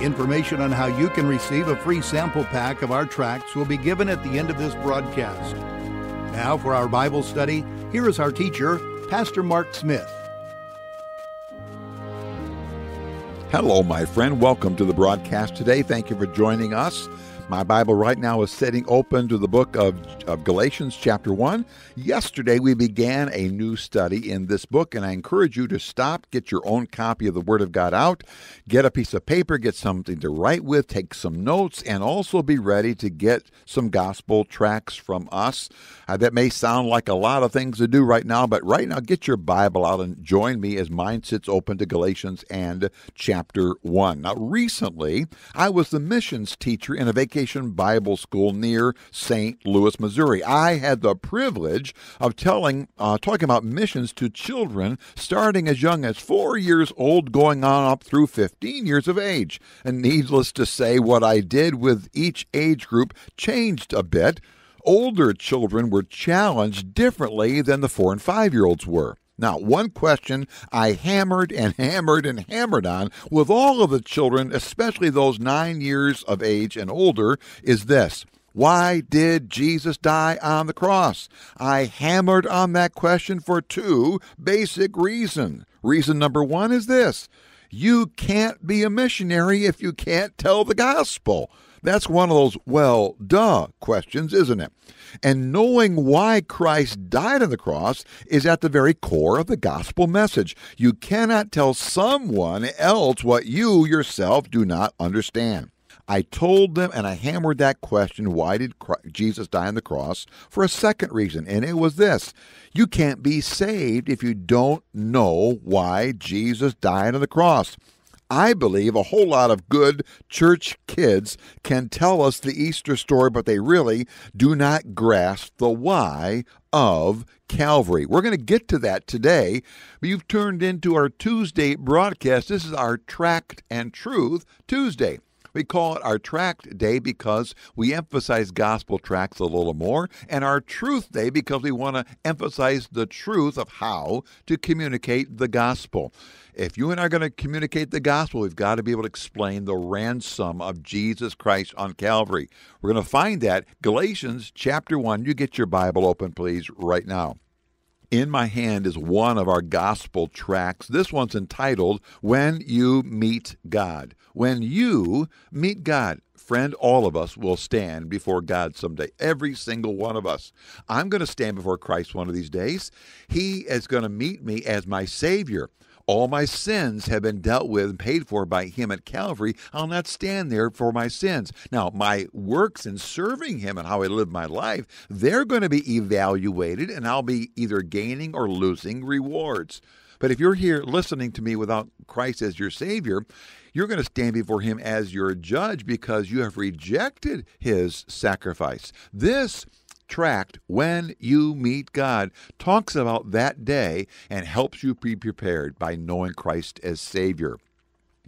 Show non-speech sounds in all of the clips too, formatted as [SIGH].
Information on how you can receive a free sample pack of our tracts will be given at the end of this broadcast. Now, for our Bible study, here is our teacher, Pastor Mark Smith. Hello, my friend. Welcome to the broadcast today. Thank you for joining us. My Bible right now is sitting open to the book of, of, Galatians, chapter 1. Yesterday, we began a new study in this book, and I encourage you to stop, get your own copy of the Word of God out, get a piece of paper, get something to write with, take some notes, and also be ready to get some gospel tracts from us. Uh, that may sound like a lot of things to do right now, but right now, get your Bible out and join me as mine sits open to Galatians and chapter 1. Now, recently, I was the missions teacher in a vacation Vacation Bible School near St. Louis, Missouri. I had the privilege of telling, uh, talking about missions to children starting as young as four years old, going on up through 15 years of age. And needless to say, what I did with each age group changed a bit. Older children were challenged differently than the four and five year olds were. Now, one question I hammered and hammered and hammered on with all of the children, especially those nine years of age and older, is this. Why did Jesus die on the cross? I hammered on that question for two basic reasons. Reason number one is this you can't be a missionary if you can't tell the gospel. That's one of those, well, duh questions, isn't it? And knowing why Christ died on the cross is at the very core of the gospel message. You cannot tell someone else what you yourself do not understand. I told them and I hammered that question why did Christ, Jesus die on the cross? For a second reason, and it was this you can't be saved if you don't know why Jesus died on the cross. I believe a whole lot of good church kids can tell us the Easter story, but they really do not grasp the why of Calvary. We're going to get to that today, but you've turned into our Tuesday broadcast. This is our Tract and Truth Tuesday. We call it our Tract Day because we emphasize gospel tracts a little more, and our Truth Day because we want to emphasize the truth of how to communicate the gospel. If you and I are going to communicate the gospel, we've got to be able to explain the ransom of Jesus Christ on Calvary. We're going to find that Galatians chapter 1. You get your Bible open, please, right now. In my hand is one of our gospel tracts. This one's entitled When You Meet God. When you meet God. Friend, all of us will stand before God someday. Every single one of us. I'm going to stand before Christ one of these days. He is going to meet me as my Savior. All my sins have been dealt with and paid for by him at Calvary. I'll not stand there for my sins. Now, my works in serving him and how I live my life, they're going to be evaluated, and I'll be either gaining or losing rewards. But if you're here listening to me without Christ as your Savior, you're going to stand before Him as your judge because you have rejected His sacrifice. This tract, When You Meet God, talks about that day and helps you be prepared by knowing Christ as Savior.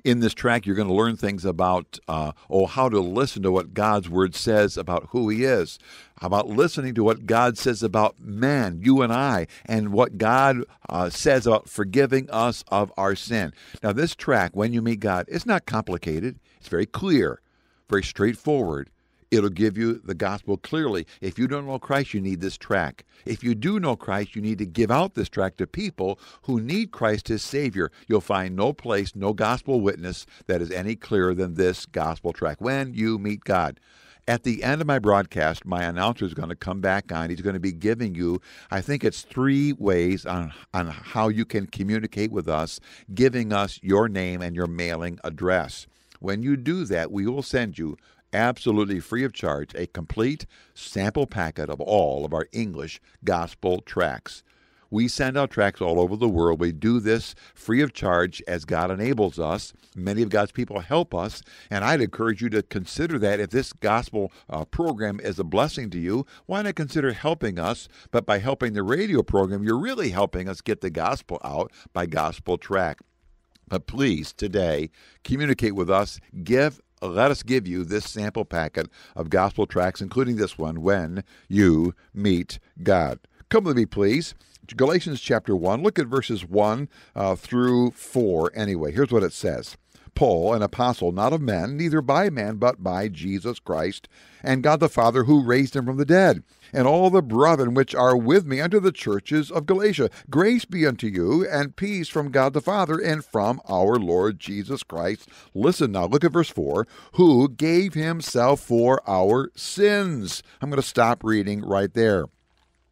In this track, you're going to learn things about uh, oh how to listen to what God's word says about who He is, about listening to what God says about man, you and I, and what God uh, says about forgiving us of our sin. Now, this track, when you meet God, it's not complicated. It's very clear, very straightforward, It'll give you the gospel clearly. If you don't know Christ, you need this track. If you do know Christ, you need to give out this track to people who need Christ as Savior. You'll find no place, no gospel witness that is any clearer than this gospel track. When you meet God. At the end of my broadcast, my announcer is going to come back on. He's going to be giving you, I think it's three ways on, on how you can communicate with us, giving us your name and your mailing address. When you do that, we will send you absolutely free of charge a complete sample packet of all of our English gospel tracts. We send out tracts all over the world. We do this free of charge as God enables us. Many of God's people help us, and I'd encourage you to consider that if this gospel uh, program is a blessing to you, why not consider helping us? But by helping the radio program, you're really helping us get the gospel out by gospel tract. But please, today, communicate with us. Give let us give you this sample packet of gospel tracts, including this one, When You Meet God. Come with me, please. Galatians chapter 1. Look at verses 1 uh, through 4 anyway. Here's what it says. Paul, an apostle, not of men, neither by man, but by Jesus Christ, and God the Father, who raised him from the dead, and all the brethren which are with me unto the churches of Galatia. Grace be unto you, and peace from God the Father, and from our Lord Jesus Christ. Listen now, look at verse 4 who gave himself for our sins. I'm going to stop reading right there.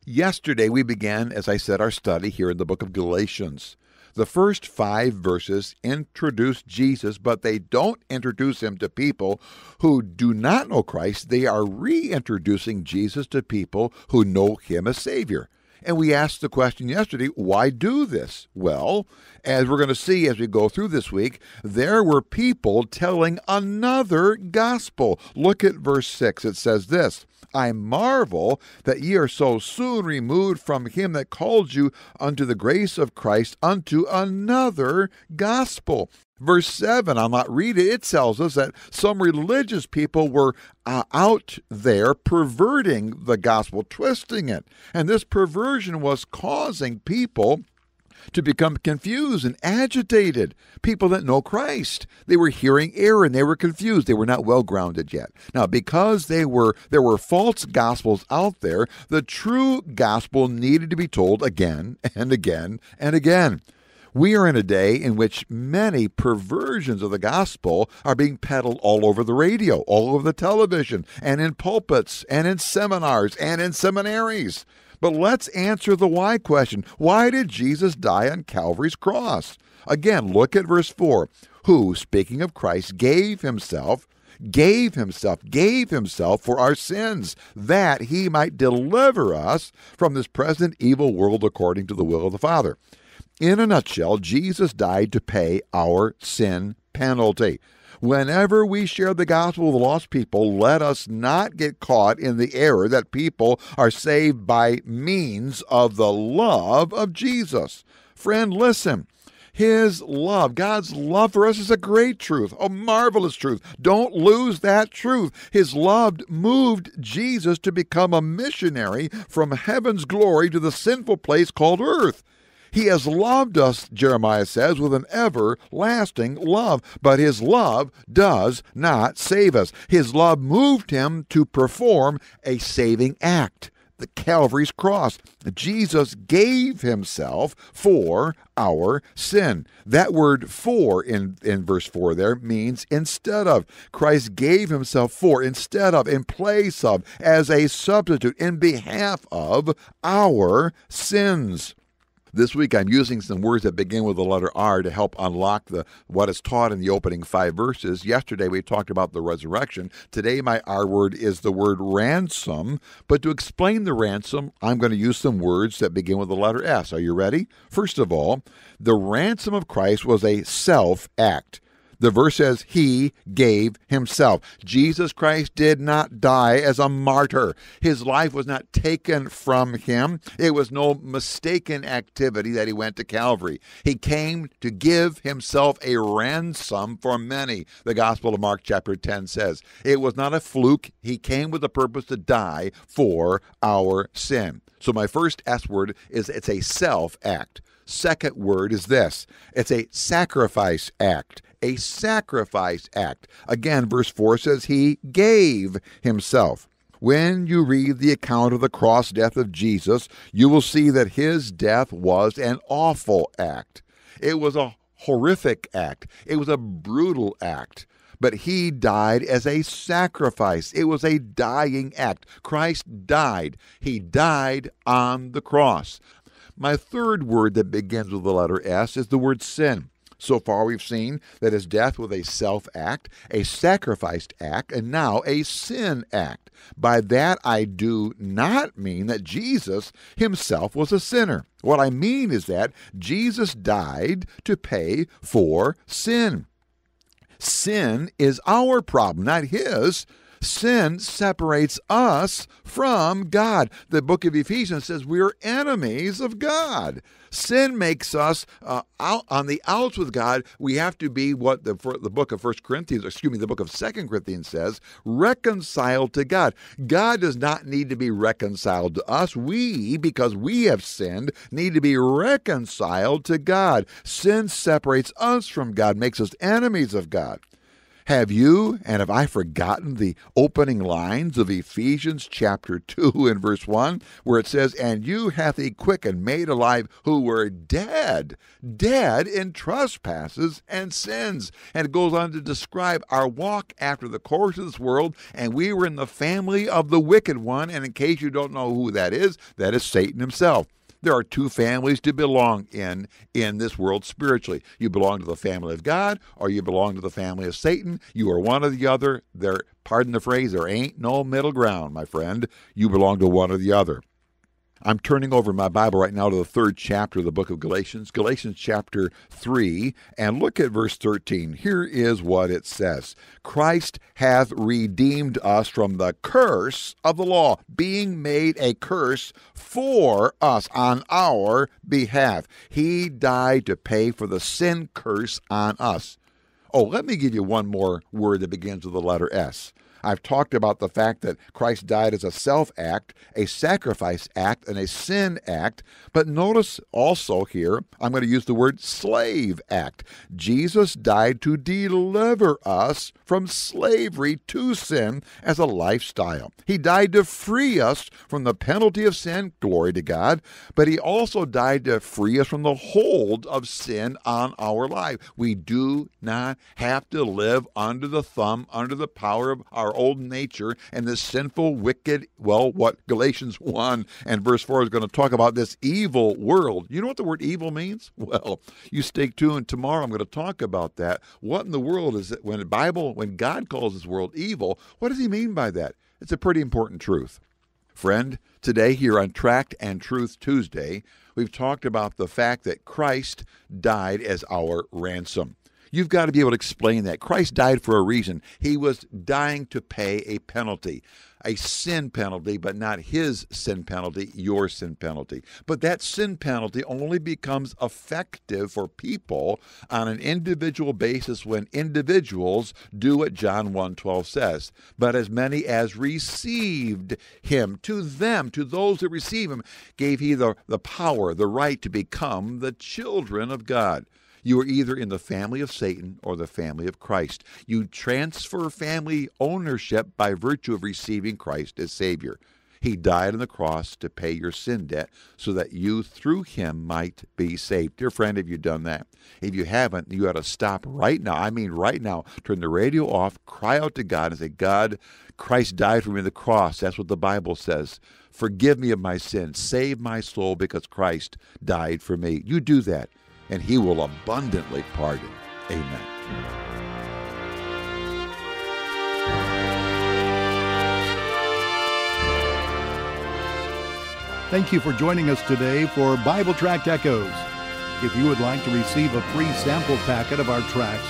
Yesterday, we began, as I said, our study here in the book of Galatians. The first five verses introduce Jesus, but they don't introduce him to people who do not know Christ. They are reintroducing Jesus to people who know him as Savior. And we asked the question yesterday why do this? Well, as we're going to see as we go through this week, there were people telling another gospel. Look at verse 6. It says this I marvel that ye are so soon removed from him that called you unto the grace of Christ unto another gospel. Verse 7, I'll not read it, it tells us that some religious people were uh, out there perverting the gospel, twisting it. And this perversion was causing people to become confused and agitated. People that know Christ. They were hearing error and they were confused. They were not well grounded yet. Now, because they were there were false gospels out there, the true gospel needed to be told again and again and again. We are in a day in which many perversions of the gospel are being peddled all over the radio, all over the television, and in pulpits, and in seminars, and in seminaries. But let's answer the why question. Why did Jesus die on Calvary's cross? Again, look at verse 4. Who, speaking of Christ, gave himself gave himself, gave himself for our sins, that he might deliver us from this present evil world according to the will of the Father. In a nutshell, Jesus died to pay our sin penalty. Whenever we share the gospel with lost people, let us not get caught in the error that people are saved by means of the love of Jesus. Friend, listen. His love, God's love for us is a great truth, a marvelous truth. Don't lose that truth. His love moved Jesus to become a missionary from heaven's glory to the sinful place called earth. He has loved us, Jeremiah says, with an everlasting love, but his love does not save us. His love moved him to perform a saving act the Calvary's cross. Jesus gave himself for our sin. That word for in, in verse 4 there means instead of. Christ gave himself for, instead of, in place of, as a substitute, in behalf of our sins. This week I'm using some words that begin with the letter R to help unlock the what is taught in the opening five verses. Yesterday we talked about the resurrection. Today my R word is the word ransom. But to explain the ransom, I'm going to use some words that begin with the letter S. Are you ready? First of all, the ransom of Christ was a self act. The verse says, He gave Himself. Jesus Christ did not die as a martyr. His life was not taken from Him. It was no mistaken activity that He went to Calvary. He came to give Himself a ransom for many. The Gospel of Mark, chapter 10, says, It was not a fluke. He came with a purpose to die for our sin. So, my first S word is it's a self act. Second word is this it's a sacrifice act a sacrifice act. Again, verse 4 says, He gave Himself. When you read the account of the cross death of Jesus, you will see that His death was an awful act. It was a horrific act, it was a brutal act but he died as a sacrifice. It was a dying act. Christ died. He died on the cross. My third word that begins with the letter S is the word sin. So far, we've seen that his death was a self act, a sacrificed act, and now a sin act. By that, I do not mean that Jesus himself was a sinner. What I mean is that Jesus died to pay for sin. Sin is our problem, not his. Sin separates us from God. The book of Ephesians says we're enemies of God. Sin makes us uh, out on the outs with God. We have to be what the, the book of First Corinthians, excuse me, the book of Second Corinthians says, reconciled to God. God does not need to be reconciled to us. We, because we have sinned, need to be reconciled to God. Sin separates us from God, makes us enemies of God. Have you and have I forgotten the opening lines of Ephesians chapter 2 and verse 1, where it says, And you hath he quickened, made alive, who were dead, dead in trespasses and sins. And it goes on to describe our walk after the course of this world, and we were in the family of the wicked one. And in case you don't know who that is, that is Satan himself. There are two families to belong in in this world spiritually. You belong to the family of God or you belong to the family of Satan. You are one or the other. There pardon the phrase, there ain't no middle ground, my friend. You belong to one or the other. I'm turning over my Bible right now to the third chapter of the book of Galatians, Galatians chapter 3, and look at verse 13. Here is what it says Christ hath redeemed us from the curse of the law, being made a curse for us on our behalf. He died to pay for the sin curse on us. Oh, let me give you one more word that begins with the letter S. I've talked about the fact that Christ died as a self act, a sacrifice act, and a sin act. But notice also here, I'm going to use the word slave act. Jesus died to deliver us from slavery to sin as a lifestyle. He died to free us from the penalty of sin, glory to God, but He also died to free us from the hold of sin on our life. We do not have to live under the thumb, under the power of our old nature and this sinful, wicked, well, what Galatians [LAUGHS] 1 and verse 4 is going to talk about this evil world. You know what the word evil means? [LAUGHS] Well, you stay tuned. Tomorrow I'm going to talk about that. What in the world is it when the Bible, when God calls this world evil, what does he mean by that? It's a pretty important truth. Friend, today here on Tract and Truth Tuesday, we've talked about the fact that Christ died as our ransom. You've got to be able to explain that. Christ died for a reason. He was dying to pay a penalty, a sin penalty, but not his sin penalty, your sin penalty. But that sin penalty only becomes effective for people on an individual basis when individuals do what John 1:12 says. But as many as received him, to them, to those that receive him, gave he the, the power, the right to become the children of God. You are either in the family of Satan or the family of Christ. You transfer family ownership by virtue of receiving Christ as Savior. He died on the cross to pay your sin debt so that you, through him, might be saved. Dear friend, have you done that? If you haven't, you ought to stop right now. I mean, right now. Turn the radio off, cry out to God, and say, God, Christ died for me on the cross. That's what the Bible says. Forgive me of my sins. Save my soul because Christ died for me. You do that and he will abundantly pardon. Amen. Thank you for joining us today for Bible Tract Echoes. If you would like to receive a free sample packet of our tracts,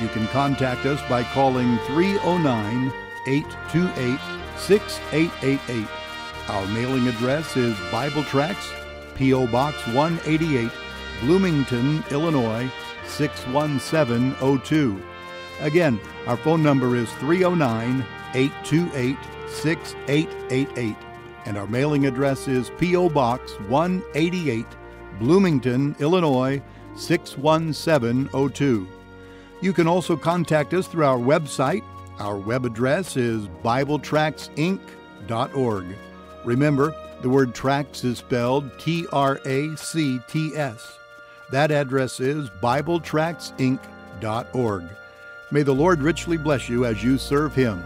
you can contact us by calling 309 828 6888. Our mailing address is Bible Tracts, P.O. Box 188. Bloomington, Illinois 61702. Again, our phone number is 309 828 6888, and our mailing address is P.O. Box 188, Bloomington, Illinois 61702. You can also contact us through our website. Our web address is BibleTractsInc.org. Remember, the word tracts is spelled T R A C T S. That address is BibleTractsInc.org. May the Lord richly bless you as you serve Him.